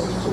っと。